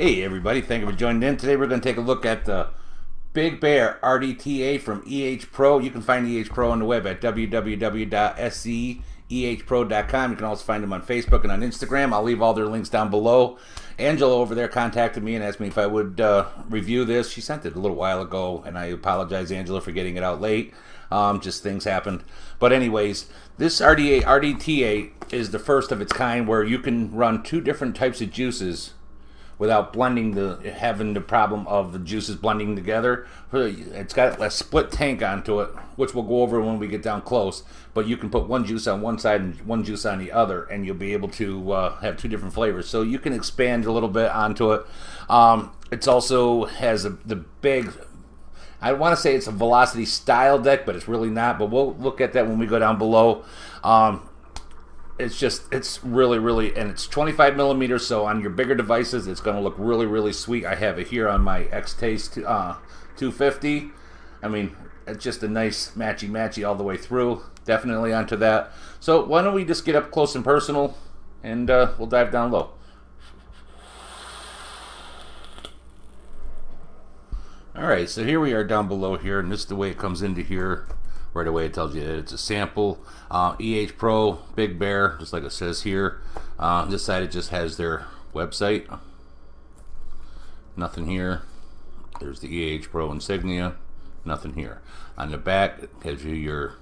Hey everybody, thank you for joining in. Today we're going to take a look at the Big Bear RDTA from EH Pro. You can find EH Pro on the web at www.seehpro.com. You can also find them on Facebook and on Instagram. I'll leave all their links down below. Angela over there contacted me and asked me if I would uh, review this. She sent it a little while ago, and I apologize, Angela, for getting it out late. Um, just things happened. But anyways, this RDA RDTA is the first of its kind where you can run two different types of juices without blending the having the problem of the juices blending together. It's got a split tank onto it, which we'll go over when we get down close. But you can put one juice on one side and one juice on the other, and you'll be able to uh, have two different flavors. So you can expand a little bit onto it. Um, it's also has a, the big. I want to say it's a velocity style deck, but it's really not. But we'll look at that when we go down below. Um, it's just it's really really and it's 25 millimeters so on your bigger devices it's going to look really really sweet. I have it here on my x-taste uh, 250 i mean it's just a nice matchy matchy all the way through. Definitely onto that. So why don't we just get up close and personal and uh, we'll dive down low. Alright, so here we are down below here, and this is the way it comes into here right away it tells you that it's a sample. Uh, EH Pro Big Bear just like it says here. Uh, this side it just has their website. Nothing here. There's the EH Pro insignia. Nothing here. On the back it gives you your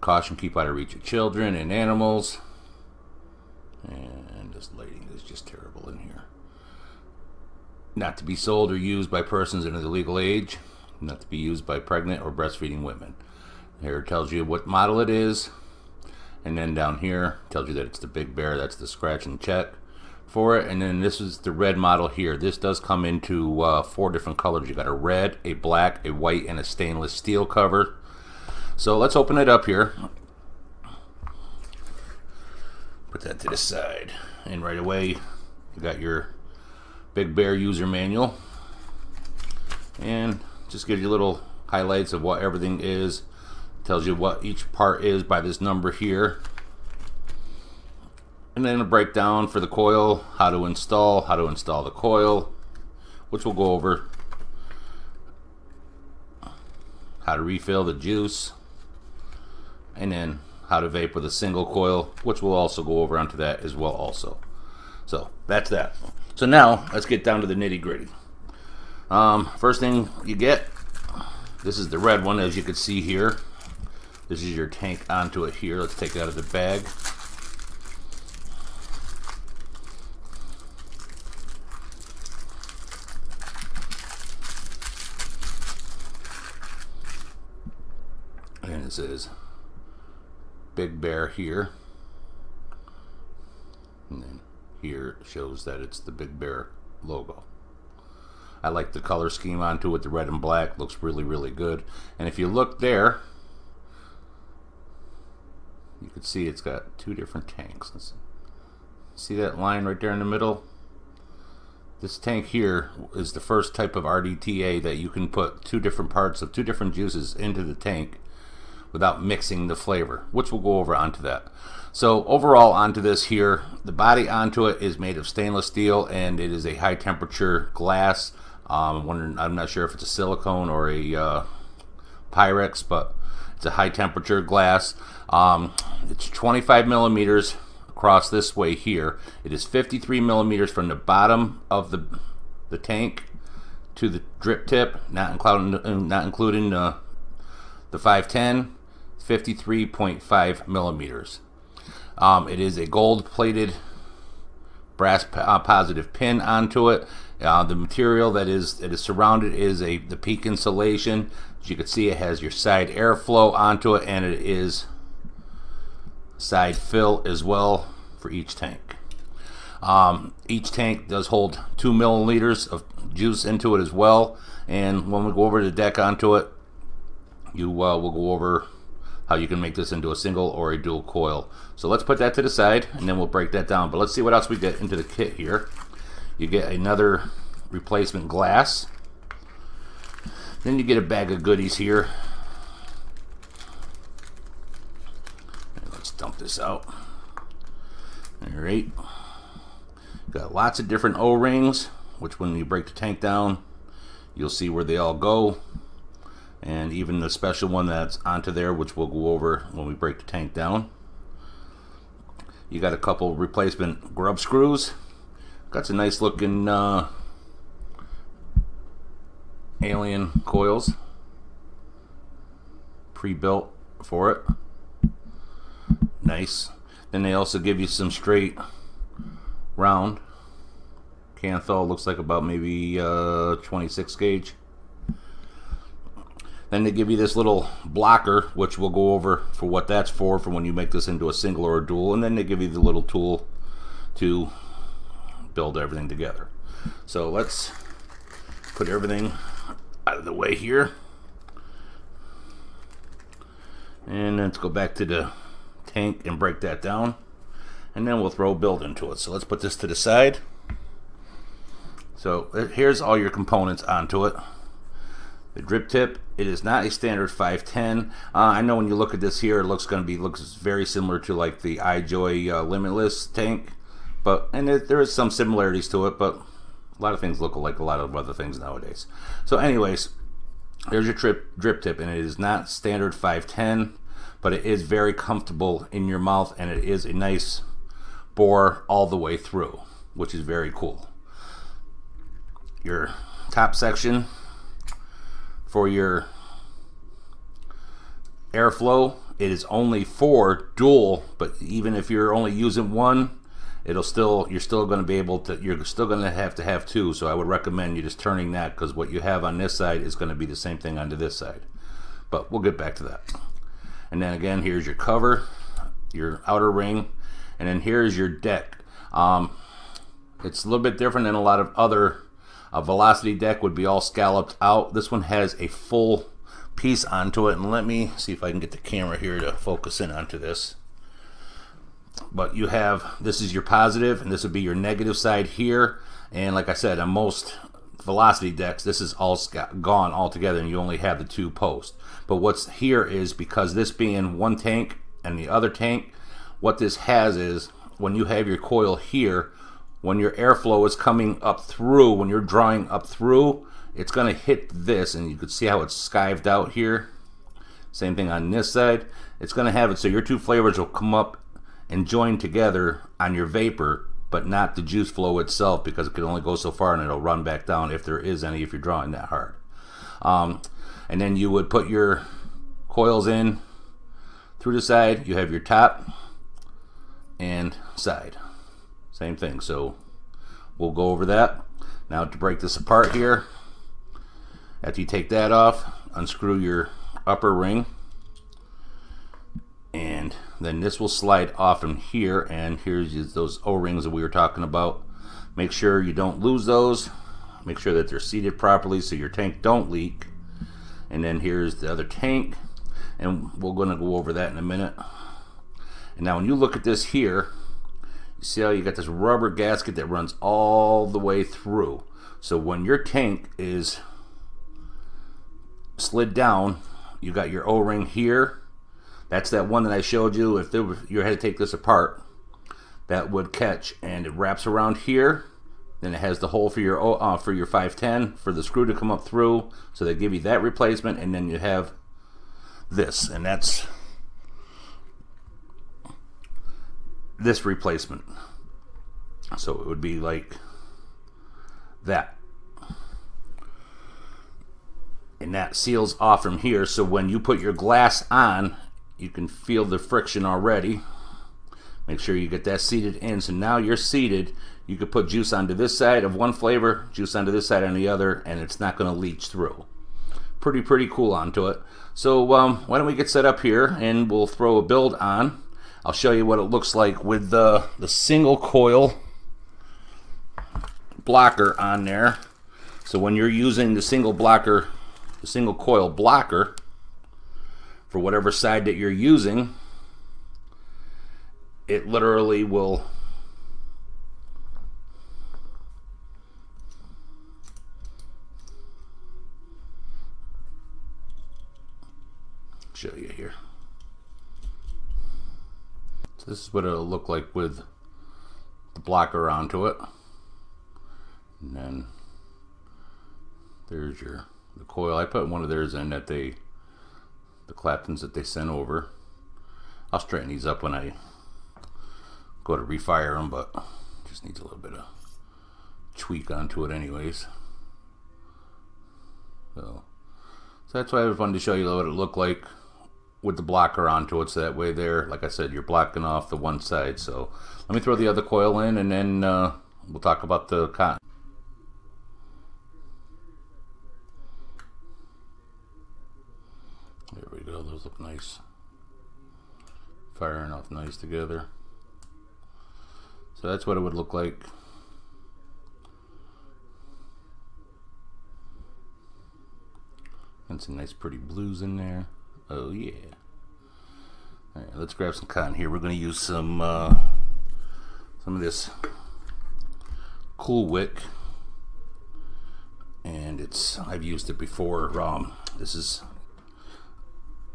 caution keep out of reach of children and animals. And this lighting is just terrible in here. Not to be sold or used by persons under the legal age. Not to be used by pregnant or breastfeeding women here tells you what model it is. And then down here tells you that it's the Big Bear. That's the scratch and check for it. And then this is the red model here. This does come into uh, four different colors. You got a red, a black, a white, and a stainless steel cover. So let's open it up here. Put that to the side. And right away, you got your Big Bear user manual. And just gives you little highlights of what everything is tells you what each part is by this number here. And then a breakdown for the coil how to install how to install the coil which we'll go over. How to refill the juice. And then how to vape with a single coil which we'll also go over onto that as well also. So that's that. So now let's get down to the nitty gritty um, first thing you get this is the red one as you can see here this is your tank onto it here. Let's take it out of the bag. And it says Big Bear here. And then here shows that it's the Big Bear logo. I like the color scheme onto it, the red and black. Looks really, really good. And if you look there, see it's got two different tanks. Let's see that line right there in the middle? This tank here is the first type of RDTA that you can put two different parts of two different juices into the tank without mixing the flavor, which we'll go over onto that. So overall onto this here, the body onto it is made of stainless steel and it is a high temperature glass. Um, I'm, I'm not sure if it's a silicone or a uh, Pyrex, but it's a high temperature glass. Um, it's 25 millimeters across this way here. It is 53 millimeters from the bottom of the the tank to the drip tip, not including not including the the 510. 53.5 millimeters. Um, it is a gold plated brass uh, positive pin onto it. Uh, the material that is that is surrounded is a the PEEK insulation. As you can see, it has your side airflow onto it, and it is side fill as well for each tank. Um, each tank does hold two milliliters of juice into it as well. And when we go over the deck onto it, you uh, will go over how you can make this into a single or a dual coil. So let's put that to the side and then we'll break that down. But let's see what else we get into the kit here. You get another replacement glass. Then you get a bag of goodies here. And let's dump this out. Alright. Got lots of different O-rings which when you break the tank down, you'll see where they all go. And even the special one that's onto there, which we'll go over when we break the tank down. You got a couple replacement grub screws. Got some nice looking uh, alien coils pre-built for it. Nice. Then they also give you some straight round Kanthal looks like about maybe uh, 26 gauge. Then they give you this little blocker, which we'll go over for what that's for, for when you make this into a single or a dual. And then they give you the little tool to build everything together. So let's put everything out of the way here. And let's go back to the tank and break that down. And then we'll throw build into it. So let's put this to the side. So uh, here's all your components onto it. The drip tip, it is not a standard 510. Uh, I know when you look at this here, it looks going to be looks very similar to like the iJoy uh, Limitless tank, but and it, there is some similarities to it, but a lot of things look like a lot of other things nowadays. So, anyways, there's your trip drip tip, and it is not standard 510, but it is very comfortable in your mouth, and it is a nice bore all the way through, which is very cool. Your top section for your airflow it is only for dual but even if you're only using one it'll still you're still going to be able to you're still going to have to have two. So I would recommend you just turning that because what you have on this side is going to be the same thing onto this side. But we'll get back to that and then again here's your cover your outer ring and then here's your deck um, it's a little bit different than a lot of other a velocity deck would be all scalloped out. This one has a full piece onto it. And let me see if I can get the camera here to focus in onto this. But you have, this is your positive, and this would be your negative side here. And like I said, on most velocity decks, this is all gone altogether, and you only have the two posts. But what's here is because this being one tank and the other tank, what this has is when you have your coil here, when your airflow is coming up through, when you're drawing up through, it's going to hit this, and you can see how it's skived out here. Same thing on this side. It's going to have it so your two flavors will come up and join together on your vapor, but not the juice flow itself because it can only go so far and it'll run back down if there is any if you're drawing that hard. Um, and then you would put your coils in through the side. You have your top and side. Same thing. So we'll go over that. Now to break this apart here, after you take that off, unscrew your upper ring. And then this will slide off from here. And here's those O-rings that we were talking about. Make sure you don't lose those. Make sure that they're seated properly so your tank don't leak. And then here's the other tank. And we're going to go over that in a minute. And now when you look at this here, you see how you got this rubber gasket that runs all the way through. So when your tank is slid down, you got your O-ring here. That's that one that I showed you. If there, you had to take this apart, that would catch, and it wraps around here. Then it has the hole for your uh, for your 510 for the screw to come up through. So they give you that replacement, and then you have this, and that's this replacement. So it would be like that. And that seals off from here. So when you put your glass on, you can feel the friction already. Make sure you get that seated in. So now you're seated. You could put juice onto this side of one flavor, juice onto this side on the other, and it's not going to leach through. Pretty, pretty cool onto it. So um, why don't we get set up here and we'll throw a build on. I'll show you what it looks like with the, the single coil blocker on there. So when you're using the single blocker, the single coil blocker, for whatever side that you're using, it literally will show you here. So this is what it'll look like with the blocker onto it. And then there's your the coil. I put one of theirs in that they the Claptons that they sent over. I'll straighten these up when I go to refire them, but just needs a little bit of tweak onto it anyways. So, so that's why I wanted to show you what it looked like with the blocker onto it so that way there like I said you're blocking off the one side. So let me throw the other coil in and then uh, we'll talk about the cotton. There we go. Those look nice. Firing off nice together so that's what it would look like and some nice pretty blues in there Oh yeah. All right, let's grab some cotton here. We're going to use some uh, some of this Cool Wick, and it's I've used it before. Um, this is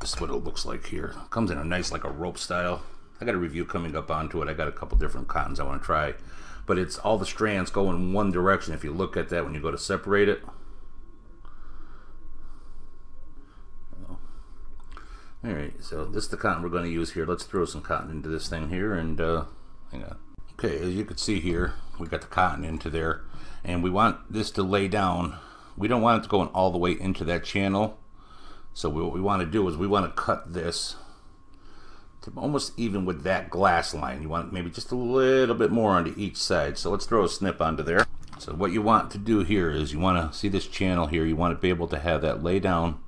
this is what it looks like here. Comes in a nice like a rope style. I got a review coming up onto it. I got a couple different cottons I want to try, but it's all the strands go in one direction. If you look at that when you go to separate it. Alright, so this is the cotton we're going to use here. Let's throw some cotton into this thing here and uh, hang on. Okay, as you can see here, we got the cotton into there and we want this to lay down. We don't want it to go all the way into that channel. So what we want to do is we want to cut this to almost even with that glass line. You want maybe just a little bit more onto each side. So let's throw a snip onto there. So what you want to do here is you want to see this channel here. You want to be able to have that lay down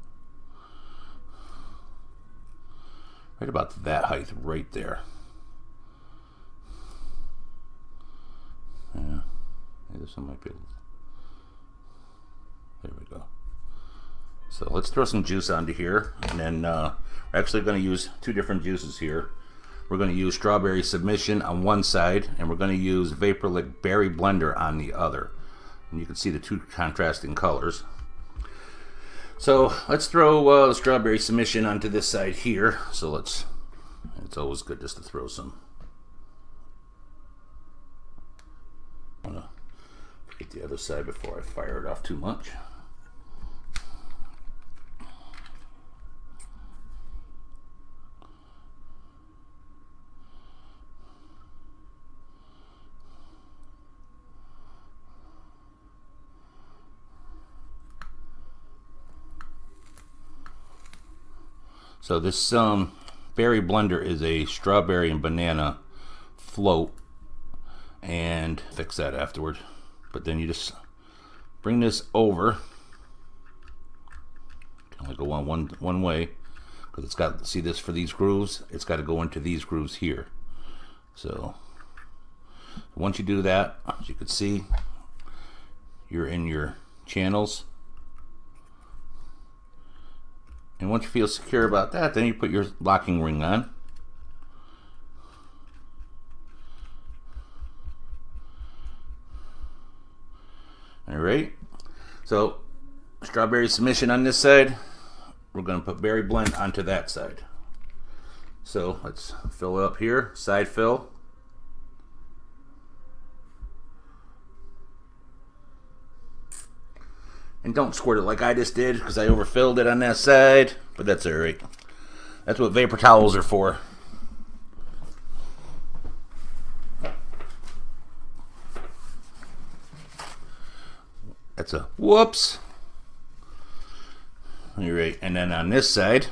Right about that height right there. Yeah, this one might be. There we go. So let's throw some juice onto here, and then uh, we're actually going to use two different juices here. We're going to use Strawberry Submission on one side, and we're going to use Vaporliq Berry Blender on the other. And you can see the two contrasting colors. So let's throw uh, strawberry submission onto this side here. So let's, it's always good just to throw some. Get the other side before I fire it off too much. So this um, berry blender is a strawberry and banana float and fix that afterward. But then you just bring this over. only go on one one way because it's got to see this for these grooves. It's got to go into these grooves here. So once you do that, as you can see, you're in your channels And once you feel secure about that, then you put your locking ring on. All right. So strawberry submission on this side. We're going to put berry blend onto that side. So let's fill it up here, side fill. And don't squirt it like I just did because I overfilled it on that side. But that's alright. That's what vapor towels are for. That's a whoops. Alright, and then on this side,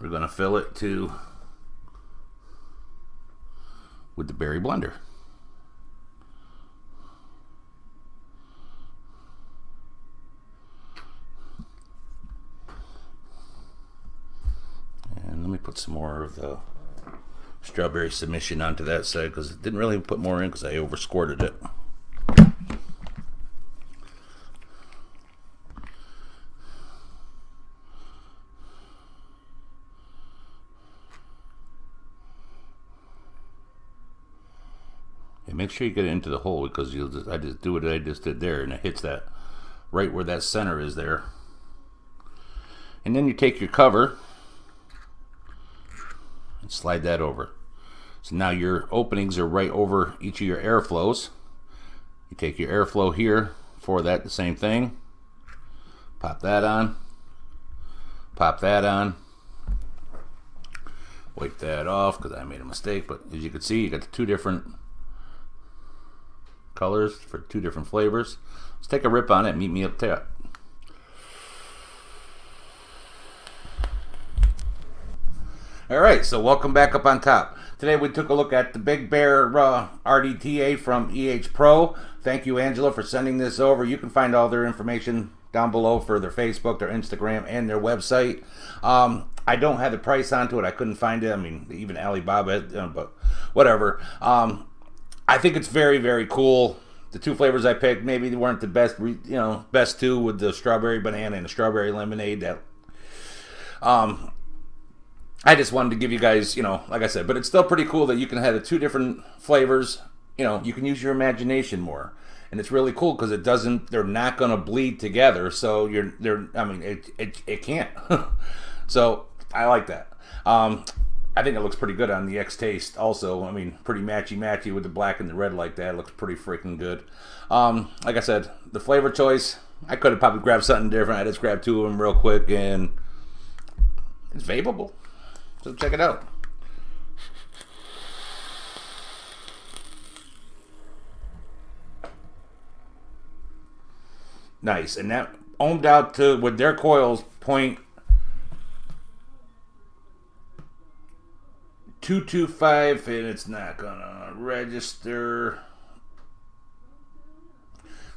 we're going to fill it to with the berry blender. Put some more of the strawberry submission onto that side because it didn't really put more in because I over squirted it. And make sure you get it into the hole because you'll just, I just do what I just did there and it hits that right where that center is there. And then you take your cover and slide that over. So now your openings are right over each of your airflows. You take your airflow here for that, the same thing. Pop that on. Pop that on. Wipe that off because I made a mistake. But as you can see, you got the two different colors for two different flavors. Let's take a rip on it. Meet me up top. All right, so welcome back up on top. Today we took a look at the Big Bear uh, RDTA from EH Pro. Thank you, Angela, for sending this over. You can find all their information down below for their Facebook, their Instagram, and their website. Um, I don't have the price onto it. I couldn't find it. I mean, even Alibaba, but whatever. Um, I think it's very, very cool. The two flavors I picked maybe weren't the best, you know, best two with the strawberry banana and the strawberry lemonade. That, um, I just wanted to give you guys, you know, like I said, but it's still pretty cool that you can have the two different flavors. You know, you can use your imagination more, and it's really cool because it doesn't. They're not going to bleed together, so you're. They're. I mean, it it, it can't. so I like that. Um, I think it looks pretty good on the X Taste. Also, I mean, pretty matchy matchy with the black and the red like that. It looks pretty freaking good. Um, like I said, the flavor choice. I could have probably grabbed something different. I just grabbed two of them real quick, and it's vapable. So check it out. Nice. And that ohmed out to with their coils point two two five and it's not gonna register.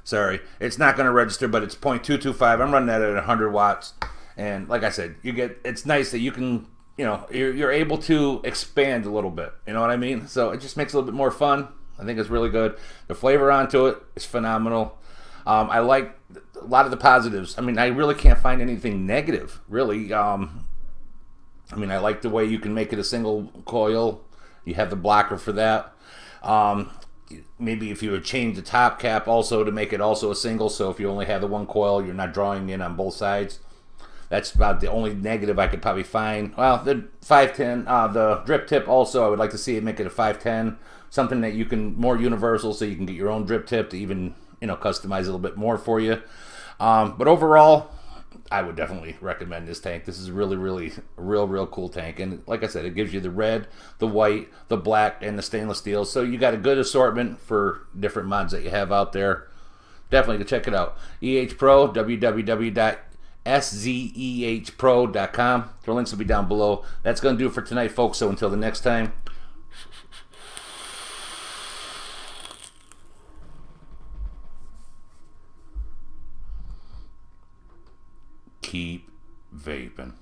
Sorry, it's not gonna register, but it's 0.225. I'm running that at 100 watts. And like I said, you get it's nice that you can you know you're, you're able to expand a little bit you know what i mean? So it just makes it a little bit more fun. I think it's really good. The flavor onto it is phenomenal. Um, i like a lot of the positives. I mean i really can't find anything negative really. Um, i mean i like the way you can make it a single coil. You have the blocker for that. Um, maybe if you would change the top cap also to make it also a single. So if you only have the one coil you're not drawing in on both sides that's about the only negative I could probably find. Well, the 510, uh, the drip tip also, I would like to see it make it a 510, something that you can more universal, so you can get your own drip tip to even you know customize a little bit more for you. Um, but overall, I would definitely recommend this tank. This is really, really, real, real cool tank. And like I said, it gives you the red, the white, the black, and the stainless steel. So you got a good assortment for different mods that you have out there. Definitely check it out. EH Pro, www szehpro.com. The links will be down below. That's going to do it for tonight, folks. So until the next time. Keep vaping.